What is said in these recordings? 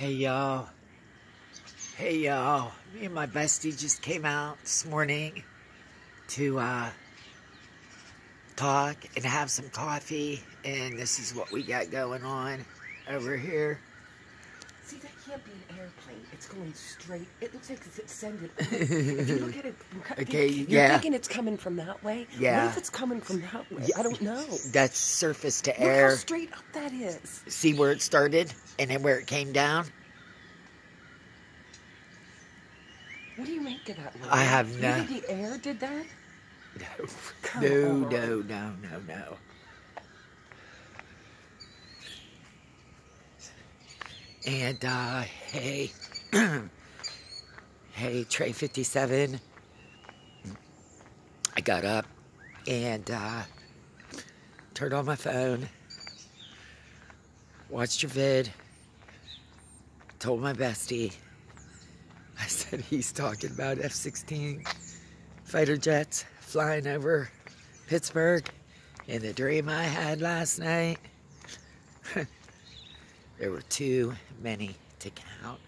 Hey y'all. Hey y'all. Me and my bestie just came out this morning to uh, talk and have some coffee. And this is what we got going on over here. See, that can't be an airplane. It's going straight. It looks like it's ascended. if you look at it, Okay, you're yeah. thinking it's coming from that way. Yeah. What if it's coming from that way? I don't know. That's surface to Look how air. straight up that is. See where it started and then where it came down? What do you make of that? I have no- the air did that. No, Come no, on. no, no, no, no. And, uh, hey, hey, Trey 57. I got up and, uh, turned on my phone, watched your vid, told my bestie. I said he's talking about F 16 fighter jets flying over Pittsburgh in the dream I had last night. there were too many to count.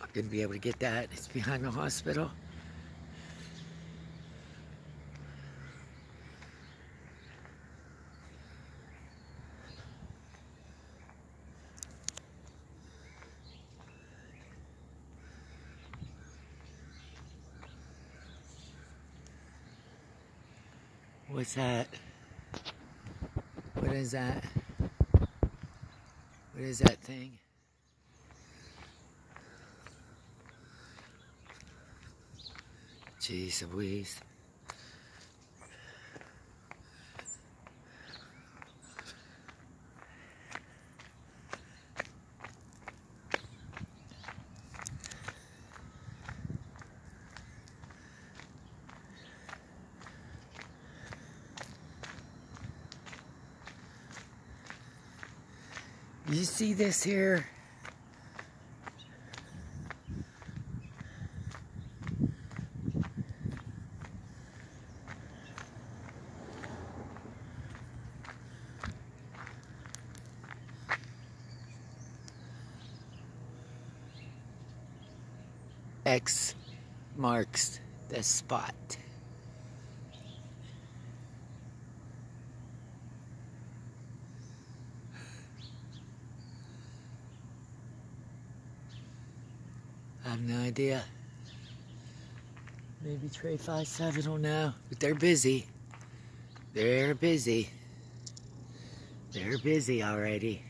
I'm gonna be able to get that. It's behind the hospital. What's that? What is that? What is that thing? Jeez Louise. You see this here? X marks the spot. Have no idea. Maybe Trade 5-7 will know. But they're busy. They're busy. They're busy already.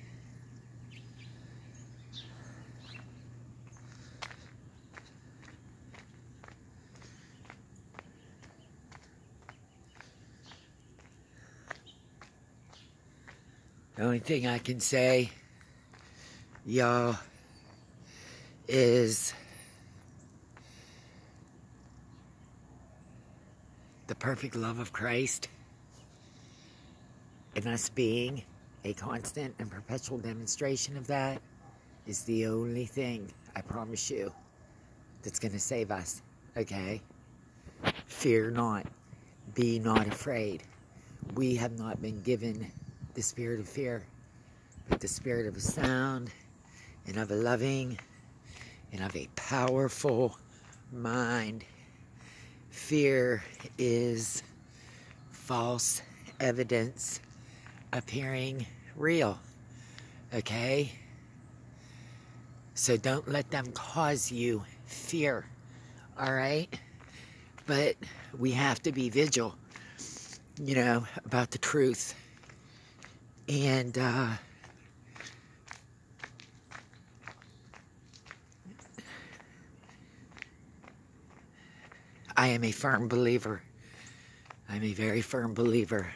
The only thing I can say, y'all, is the perfect love of Christ and us being a constant and perpetual demonstration of that is the only thing, I promise you, that's going to save us, okay? Fear not. Be not afraid. We have not been given the spirit of fear, but the spirit of a sound and of a loving and of a powerful mind. Fear is false evidence appearing real. Okay? So don't let them cause you fear. All right? But we have to be vigil, you know, about the truth. And, uh, I am a firm believer. I'm a very firm believer.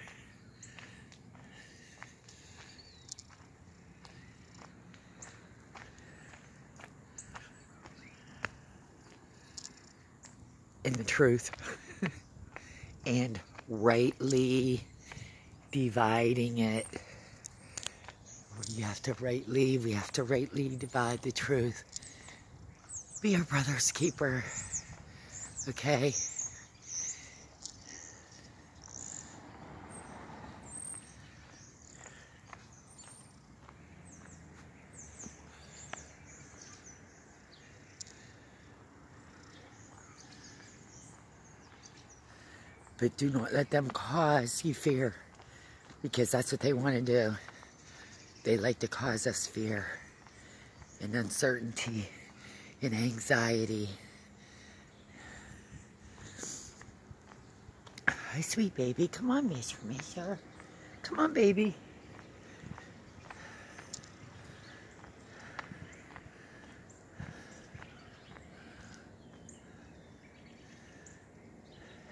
In the truth. and rightly dividing it. We have to rightly, we have to rightly divide the truth. Be our brother's keeper okay. But do not let them cause you fear because that's what they want to do. They like to cause us fear and uncertainty and anxiety. Hi, sweet baby. Come on, Mister, Mister. Come on, baby.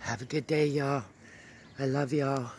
Have a good day, y'all. I love y'all.